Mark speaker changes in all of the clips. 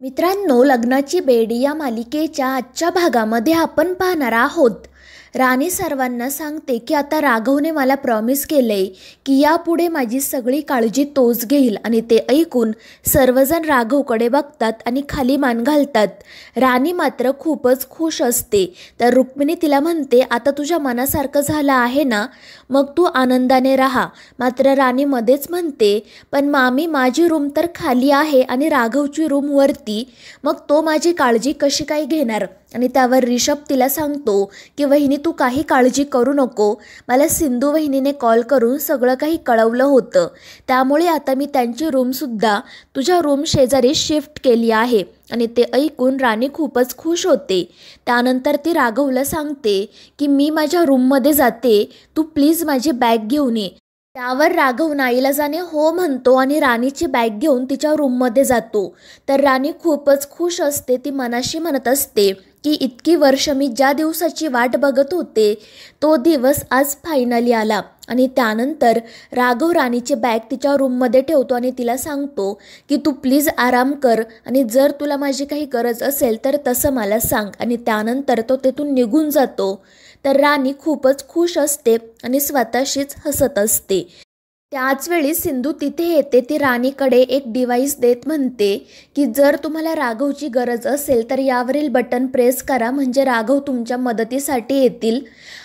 Speaker 1: मित्रांनो लग्नाची बेडी या मालिकेच्या आजच्या भागामध्ये आपण पाहणार आहोत. राणी सर्वांना सांगते की आता राघवने मला प्रॉमिस केलंय की यापुढे माझी सगळी काळजी तोच घेईल आणि ते ऐकून सर्वजण राघवकडे बघतात आणि खाली मान घालतात. राणी मात्र खूपच खुश असते. तर रुक्मिणी तिला म्हणते आता तुझ्या मनासारखं झालं आहे ना? मग तू आनंदाने राहा. मात्र राणी मध्येच म्हणते पण मामी माझी रूम तर खाली आहे आणि राघवची रूम वरती. मग तो माझी काळजी कशी काय घेणार? आणि त्यावर रिषभ तिला सांगतो की वहिनी तू काही काळजी करू नको. मला सिंधू वहिनीने कॉल करून सगळं काही कळवलं होतं. त्यामुळे आता मी त्यांची रूमसुद्धा तुझ्या रूम शेजारी शिफ्ट केली आहे आणि ते ऐकून राणी खूपच खुश होते. त्यानंतर ती राघवला सांगते की मी माझ्या रूममध्ये जाते. तू प्लीज माझी बॅग घेऊन ये. त्यावर राघव नाईला जाणे हो म्हणतो आणि राणीची बॅग घेऊन तिच्या रूममध्ये जातो. तर राणी खूपच खुश असते ती मनाशी म्हणत असते की इतकी वर्ष मी ज्या दिवसाची वाट बघत होते तो दिवस आज फायनली आला. आणि त्यानंतर राघव राणीची बॅग तिच्या रूममध्ये ठेवतो आणि तिला सांगतो की तू प्लीज आराम कर आणि जर तुला माझी काही गरज असेल तर तसं मला सांग. आणि त्यानंतर तो तेथून निघून जातो. तर राणी खूपच खुश असते आणि स्वतःशीच हसत असते. त्याचवेळी सिंधू तिथे येते ती राणीकडे एक डिव्हाइस देत म्हणते की जर तुम्हाला राघवची गरज असेल तर यावरील बटन प्रेस करा म्हणजे राघव तुमच्या मदतीसाठी येतील.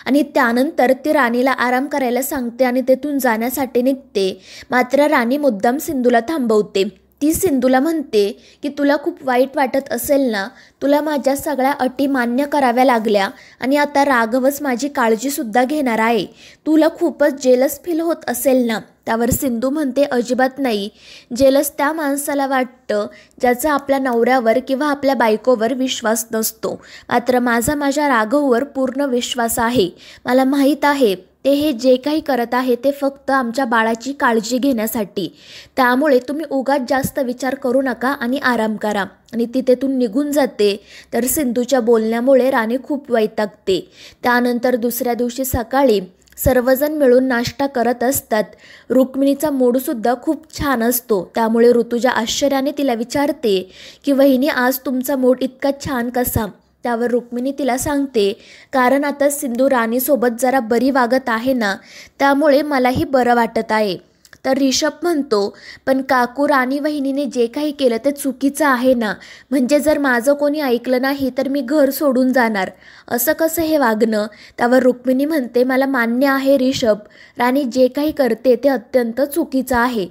Speaker 1: आणि त्यानंतर ती राणीला आराम करायला सांगते आणि तेथून जाण्यासाठी निघते. मात्र राणी मुद्दाम सिंधूला थांबवते. ती सिंधूला म्हणते की तुला खूप वाईट वाटत असेल ना? तुला माझ्या सगळ्या अटी मान्य कराव्या लागल्या आणि आता राघवच माझी काळजीसुद्धा घेणार आहे. तुला खूपच जेलस फील होत असेल ना? त्यावर सिंधू म्हणते अजिबात नाही. जेलस त्या माणसाला वाटतं ज्याचा आपल्या नवऱ्यावर किंवा आपल्या बायकोवर विश्वास नसतो. मात्र माझा माझ्या राघववर पूर्ण विश्वास आहे. मला माहीत आहे ते हे जे काही करत आहे ते फक्त आमच्या बाळाची काळजी घेण्यासाठी. त्यामुळे तुम्ही उगाच जास्त विचार करू नका आणि आराम करा. आणि तिथे तू निघून जाते. तर सिंधूच्या बोलण्यामुळे राणी खूप वैतागते. त्यानंतर दुसऱ्या दिवशी सकाळी सर्वजण मिळून नाश्ता करत असतात. रुक्मिणीचा मूडसुद्धा खूप छान असतो. त्यामुळे ऋतुजा आश्चर्याने तिला विचारते की वहिनी आज तुमचा मूड इतका छान कसा? त्यावर रुक्मिणी तिला सांगते कारण आता सिंधू राणीसोबत जरा बरी वागत आहे ना त्यामुळे मलाही बरं वाटत आहे. तर रिषभ म्हणतो पण काकू राणी वहिनीने जे काही केलं ते चुकीचं आहे ना. म्हणजे जर माझं कोणी ऐकलं नाही तर मी घर सोडून जाणार. असं कसं हे वागणं? त्यावर रुक्मिणी म्हणते मला मान्य आहे रिषभ. राणी जे काही करते ते अत्यंत चुकीचं आहे.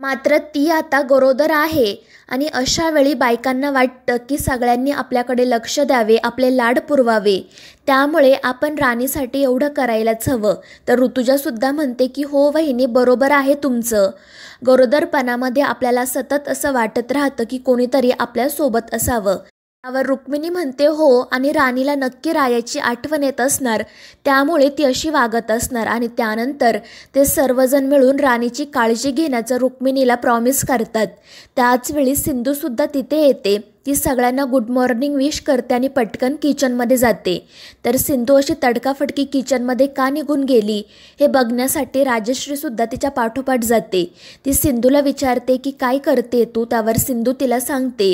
Speaker 1: मात्र ती आता गरोदर आहे आणि अशा वेळी बायकांना वाटतं की सगळ्यांनी आपल्याकडे लक्ष द्यावे आपले लाड पुरवावे. त्यामुळे आपण राणीसाठी एवढं करायलाच हवं. तर ऋतुजासुद्धा म्हणते की हो वहिनी बरोबर आहे तुमचं. गरोदरपणामध्ये आपल्याला सतत असं वाटत राहतं की कोणीतरी आपल्यासोबत असावं. त्यावर रुक्मिणी म्हणते हो आणि राणीला नक्की रायाची आठवण येत असणार. त्यामुळे ती अशी वागत असणार आणि त्यानंतर ते सर्वजण मिळून राणीची काळजी घेण्याचं रुक्मिणीला प्रॉमिस करतात. त्याचवेळी सिंधूसुद्धा तिथे येते. ती सगळ्यांना गुड मॉर्निंग विश करते आणि पटकन किचनमध्ये जाते. तर सिंधू अशी तडकाफडकी किचनमध्ये का निघून गेली हे बघण्यासाठी राजश्रीसुद्धा तिच्या पाठोपाठ जाते. ती सिंधूला विचारते की काय करते तू? त्यावर सिंधू तिला सांगते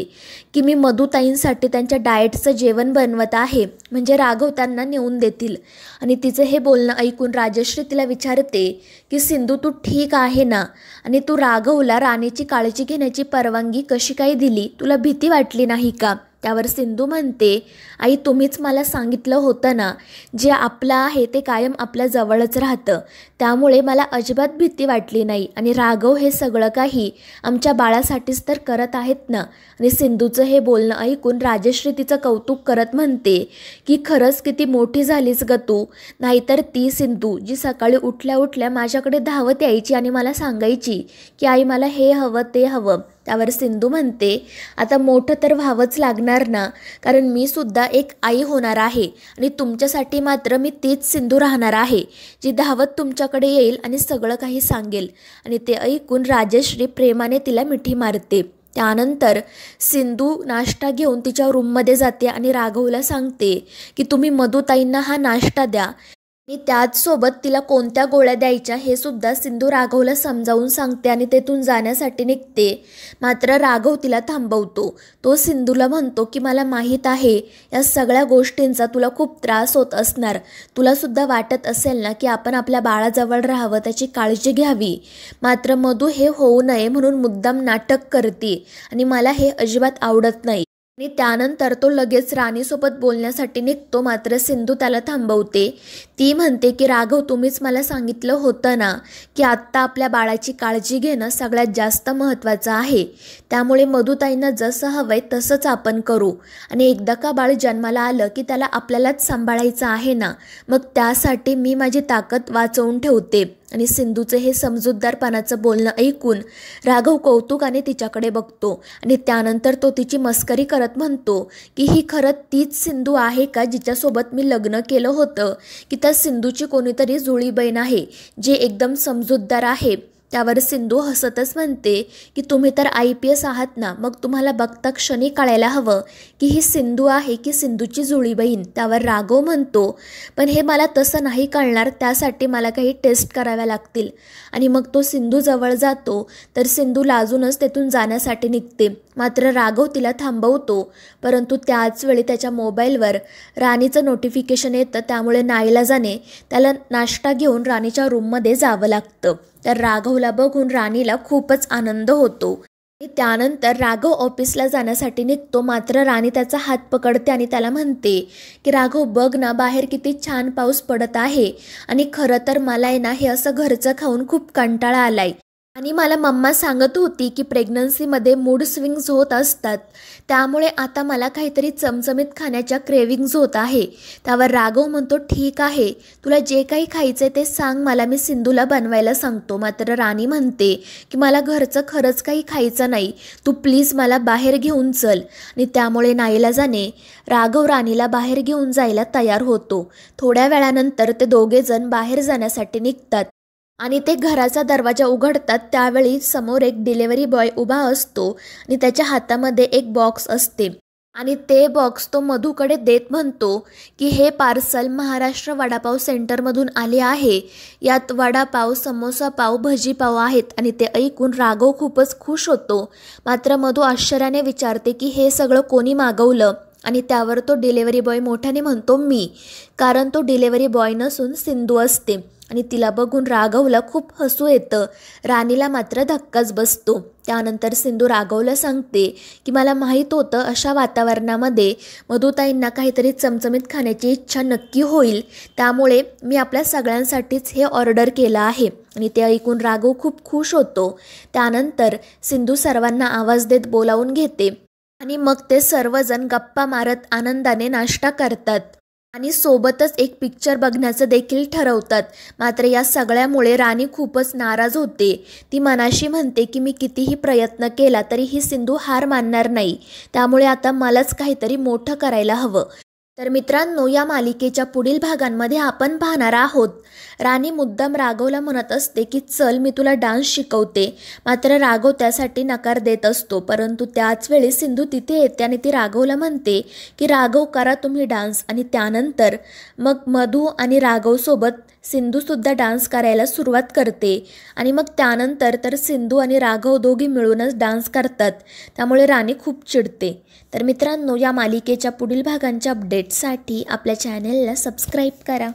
Speaker 1: की मी मधुताईंसाठी त्यांच्या डाएटचं जेवण बनवत आहे. म्हणजे राघव त्यांना नेऊन देतील. आणि तिचं हे बोलणं ऐकून राजश्री तिला विचारते की सिंधू तू ठीक आहे ना? आणि तू राघवला राणीची काळजी घेण्याची परवानगी कशी काय दिली? तुला भीती वाटली नाही का? त्यावर सिंधू म्हणते आई तुम्हीच मला सांगितलं होतं ना जे आपलं आहे ते कायम आपल्या जवळच राहतं. त्यामुळे मला अजिबात भीती वाटली नाही आणि राघव हे सगळं काही आमच्या बाळासाठीच तर करत आहेत ना. आणि सिंधूचं हे बोलणं ऐकून राजश्री तिचं कौतुक करत म्हणते की खरंच किती मोठी झालीच ग तू. नाहीतर ती सिंधू जी सकाळी उठल्या उठल्या माझ्याकडे धावत यायची आणि मला सांगायची की आई मला हे हवं ते हवं. त्यावर सिंधू म्हणते आता मोठं तर व्हावंच लागणार ना कारण मी सुद्धा एक आई होणार आहे आणि तुमच्यासाठी मात्र मी तीच सिंधू राहणार आहे जी धावत तुमच्याकडे येईल आणि सगळं काही सांगेल. आणि ते ऐकून राजश्री प्रेमाने तिला मिठी मारते. त्यानंतर सिंधू नाश्ता घेऊन तिच्या रूममध्ये जाते आणि राघवला सांगते की तुम्ही मधुताईंना हा नाश्ता द्या. आणि त्याचसोबत तिला कोणत्या गोळ्या द्यायच्या हे सुद्धा सिंधू राघवला समजावून सांगते आणि तेथून जाण्यासाठी निघते. मात्र राघव तिला थांबवतो. तो सिंधूला म्हणतो की मला माहीत आहे या सगळ्या गोष्टींचा तुला खूप त्रास होत असणार. तुलासुद्धा वाटत असेल ना की आपण आपल्या बाळाजवळ राहावं त्याची काळजी घ्यावी. मात्र मधू हे होऊ नये म्हणून मुद्दाम नाटक करते आणि मला हे अजिबात आवडत नाही. आणि त्यानंतर तो लगेच राणीसोबत बोलण्यासाठी निघतो. मात्र सिंधू त्याला थांबवते. ती म्हणते की राघव तुम्हीच मला सांगितलं होतं ना की आत्ता आपल्या बाळाची काळजी घेणं सगळ्यात जास्त महत्त्वाचं आहे. त्यामुळे मधुताईंना जसं हवं आहे तसंच आपण करू. आणि एकदा का बाळ जन्माला आलं की त्याला आपल्यालाच सांभाळायचं आहे ना? मग त्यासाठी मी माझी ताकद वाचवून ठेवते. आणि सिंधूचं हे समजूतदारपणाचं बोलणं ऐकून राघव कौतुकाने तिच्याकडे बघतो आणि त्यानंतर तो तिची मस्करी करत म्हणतो की ही खरं तीच सिंधू आहे का जिच्यासोबत मी लग्न केलं होतं? की त्या सिंधूची कोणीतरी जुळी बहीण आहे जे एकदम समजूतदार आहे? त्यावर सिंधू हसतच म्हणते की तुम्ही तर आय पी एस आहात ना मग तुम्हाला बघता क्षणी कळायला हवं की ही सिंधू आहे की सिंधूची जुळी बहीण. त्यावर राघव म्हणतो पण हे मला तसं नाही कळणार त्यासाठी मला काही टेस्ट कराव्या लागतील. आणि मग तो सिंधू जवळ जातो तर सिंधू लाजूनच तेथून जाण्यासाठी निघते. मात्र राघव तिला थांबवतो परंतु त्याच वेळी त्याच्या मोबाईलवर राणीचं नोटिफिकेशन येतं त्यामुळे नाईलाजाने त्याला नाश्ता घेऊन राणीच्या रूममध्ये जावं लागतं. तर राघवला बघून राणीला खूपच आनंद होतो. त्यानंतर राघव ऑफिसला जाण्यासाठी निघतो. मात्र राणी त्याचा हात पकडते आणि त्याला म्हणते की राघव बघ ना बाहेर किती छान पाऊस पडत आहे. आणि खरं तर मला आहे ना हे असं घरचं खाऊन खूप कंटाळा आलाय. आणि मला मम्मा सांगत होती की प्रेग्नन्सीमध्ये मूड स्विंग्स होत असतात. त्यामुळे आता मला काहीतरी चमचमीत खाण्याच्या क्रेविंग्ज होत आहे. त्यावर राघव म्हणतो ठीक आहे. तुला जे काही खायचं आहे ते सांग. मला मी सिंधूला बनवायला सांगतो. मात्र राणी म्हणते की मला घरचं खरंच काही खायचं नाही. तू प्लीज मला बाहेर घेऊन चल. आणि त्यामुळे नाईला जाणे राघव राणीला बाहेर घेऊन जायला तयार होतो. थोड्या वेळानंतर ते दोघेजण बाहेर जाण्यासाठी निघतात. आणि ते घराचा दरवाजा उघडतात त्यावेळी समोर एक डिलेवरी बॉय उभा असतो आणि त्याच्या हातामध्ये एक बॉक्स असते. आणि ते बॉक्स तो मधूकडे देत म्हणतो की हे पार्सल महाराष्ट्र वडापाव सेंटरमधून आले आहे. यात वडापाव समोसा पाव भजी पाव आहेत. आणि ते ऐकून राघव खूपच खुश होतो. मात्र मधू आश्चर्याने विचारते की हे सगळं कोणी मागवलं? आणि त्यावर तो डिलेवरी बॉय मोठ्याने म्हणतो मी. कारण तो डिलेवरी बॉय नसून सिंधू असते. आणि तिला बघून राघवला खूप हसू येतं. राणीला मात्र धक्काच बसतो. त्यानंतर सिंधू राघवला सांगते की मला माहीत होतं अशा वातावरणामध्ये मधुताईंना काहीतरी चमचमीत खाण्याची इच्छा नक्की होईल. त्यामुळे मी आपल्या सगळ्यांसाठीच हे ऑर्डर केलं आहे. आणि ते ऐकून राघव खूप खुश होतो. त्यानंतर सिंधू सर्वांना आवाज देत बोलावून घेते. आणि मग ते सर्वजण गप्पा मारत आनंदाने नाश्ता करतात. आणि सोबतच एक पिक्चर बघण्याचं देखील ठरवतात. मात्र या सगळ्यामुळे राणी खूपच नाराज होते. ती मनाशी म्हणते की मी कितीही प्रयत्न केला तरी ही सिंधू हार मानणार नाही. त्यामुळे आता मलाच काहीतरी मोठं करायला हवं. तर मित्रांनो या मालिकेच्या पुढील भागांमध्ये आपण पाहणार आहोत. राणी मुद्दाम राघवला म्हणत असते की चल मी तुला डान्स शिकवते. मात्र राघव त्यासाठी नकार देत असतो. परंतु त्याच वेळी सिंधू तिथे येते आणि ती राघवला म्हणते की राघव करा तुम्ही डान्स. आणि त्यानंतर मग मधू आणि राघवसोबत सिंधूसुद्धा डान्स करायला सुरुवात करते. आणि मग त्यानंतर तर सिंधू आणि राघव दोघी मिळूनच डान्स करतात. त्यामुळे राणी खूप चिडते. तर मित्रांनो या मालिकेच्या पुढील भागांच्या अपडेट्ससाठी आपल्या चॅनेलला सबस्क्राईब करा.